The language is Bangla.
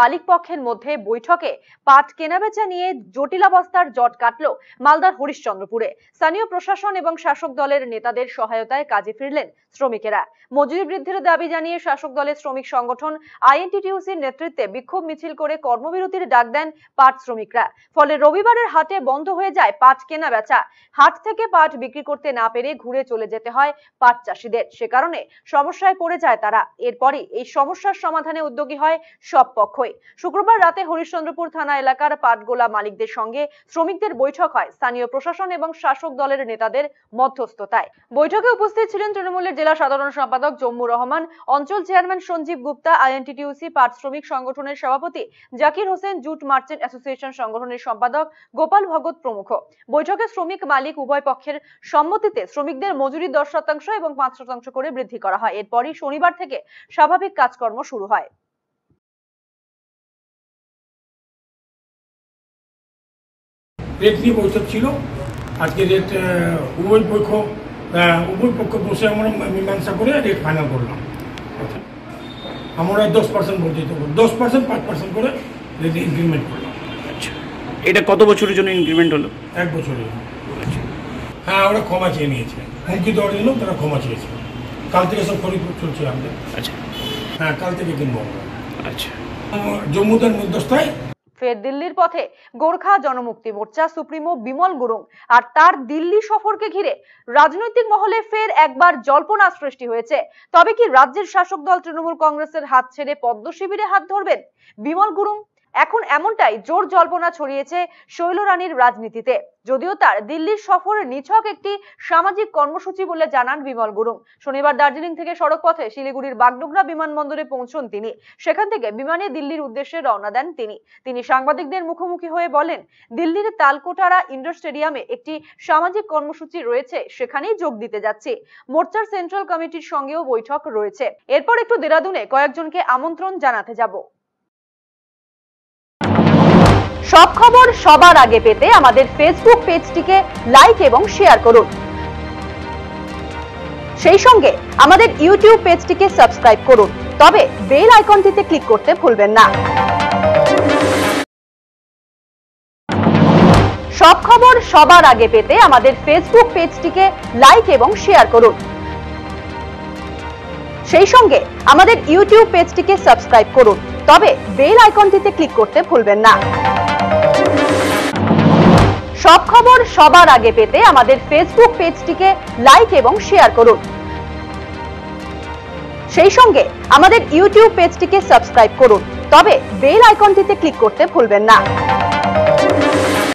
মালিক পক্ষের মধ্যে বৈঠকে পাট কেনাবেচা নিয়ে জটিলাবস্থার জট কাটল মালদার হরিশ্চন্দ্রপুরে। স্থানীয় প্রশাসন এবং শাসক দলের নেতাদের সহায়তায় কাজে ফিরলেন শ্রমিকেরা। মজুরি বৃদ্ধির দাবি জানিয়ে শাসক দলের শ্রমিক সংগঠন আইএনটিটিউসির নেতৃত্বে বিক্ষোভ মিছিল করে কর্মবিরতির ডাক দেন পাট শ্রমিকরা। ফলে রবিবারের হাটে বন্ধ হয়ে যায় পাট কেনা বেচা হাট থেকে পাট বিক্রি করতে না পেরে ঘুরে চলে যেতে হয় পাট চাষিদের। সে কারণে সমস্যায় পড়ে যায় তারা। এরপরই এই সমস্যার সমাধানে উদ্যোগী হয় সব পক্ষই। শুক্রবার রাতে হরিশ্চন্দ্রপুর থানা এলাকার পাটগোলা মালিকদের সঙ্গে শ্রমিকদের বৈঠক হয়। স্থানীয় প্রশাসন এবং শাসক দলের নেতাদের মধ্যস্থতায়। বৈঠকে উপস্থিত ছিলেন তৃণমূলের জেলা সাধারণ সম্পাদক জম্মু রহমান, অঞ্চল চেয়ারম্যান সঞ্জীব গুপ্তা, আইএনটিটিউসি পাট শ্রমিক সংগঠনের সভাপতি Zakir Hossain, jute merchant association সংগঠনের সম্পাদক গোপাল ভগত প্রমুখ। বৈঠকে শ্রমিক মালিক উভয় পক্ষের সম্মতিতে শ্রমিকদের মজুরি দশ শতাংশ এবং পাঁচ শতাংশ করে বৃদ্ধি করা হয়। এরপরই শনিবার থেকে স্বাভাবিক কাজকর্ম শুরু হয়। রেট নিয়ে বৈঠক ছিল। আজকে রেট উভয় পক্ষ উভয় পক্ষ বসে আমরা মীমাংসা করে রেট ফাইনাল করলাম। আমরা দশ পার্সেন্ট বলতে দশ পার্সেন্ট পাঁচ পার্সেন্ট করে রেট ইনক্রিমেন্ট করলাম। আচ্ছা। এটা কত বছরের জন্য ইনক্রিমেন্ট হলো? এক বছরের হ্যাঁ ওরা ক্ষমা চেয়ে নিয়েছে। হুমকি দেওয়ার জন্য তারা ক্ষমা চেয়েছে। কাল থেকে সব খরিদ চলছে আমাদের। আচ্ছা। হ্যাঁ কাল থেকে কিনবো আমরা। আচ্ছা। জম্মুদের মধ্যস্থায় ফের দিল্লির পথে গোর্খা জনমুক্তি মোর্চা সুপ্রিমো বিমল গুরুং আর তার দিল্লি সফরকে ঘিরে রাজনৈতিক মহলে ফের একবার জল্পনা সৃষ্টি হয়েছে। তবে কি রাজ্যের শাসক দল তৃণমূল কংগ্রেসের হাত ছেড়ে পদ্ম শিবিরে হাত ধরবেন বিমল গুরুং? এখন এমনটাই জোর জল্পনা ছড়িয়েছে শৈল রানীর রাজনীতিতে। যদিও তার দিল্লির সফর নিছক একটি সামাজিক কর্মসূচি বলে জানান বিমল গুরুং। শনিবার দার্জিলিং থেকে সড়ক পথে শিলিগুড়ির বাগডোগরা বিমানবন্দরে পৌঁছন তিনি। সেখান থেকে বিমানে দিল্লির উদ্দেশ্যে রওনা দেন তিনি। তিনি সাংবাদিকদের মুখোমুখি হয়ে বলেন, দিল্লির তালকোটারা ইন্ডোর স্টেডিয়ামে একটি সামাজিক কর্মসূচি রয়েছে, সেখানেই যোগ দিতে যাচ্ছি। মোর্চার সেন্ট্রাল কমিটির সঙ্গেও বৈঠক রয়েছে। এরপর একটু দেরাদুনে কয়েকজনকে আমন্ত্রণ জানাতে যাব। সব খবর সবার আগে পেতে আমাদের ফেসবুক পেজটিকে লাইক এবং শেয়ার করুন। সেই সঙ্গে আমাদের ইউটিউব পেজটিকে সাবস্ক্রাইব করুন। তবে বেল আইকনটিতে ক্লিক করতে ভুলবেন না। সব খবর সবার আগে পেতে আমাদের ফেসবুক পেজটিকে লাইক এবং শেয়ার করুন। সেই সঙ্গে আমাদের ইউটিউব পেজটিকে সাবস্ক্রাইব করুন। তবে বেল আইকনটিতে ক্লিক করতে ভুলবেন না। সব খবর সবার আগে পেতে আমাদের ফেসবুক পেজটিকে লাইক এবং শেয়ার করুন। সেই সঙ্গে আমাদের ইউটিউব পেজটিকে সাবস্ক্রাইব করুন। তবে বেল আইকনটিতে ক্লিক করতে ভুলবেন না।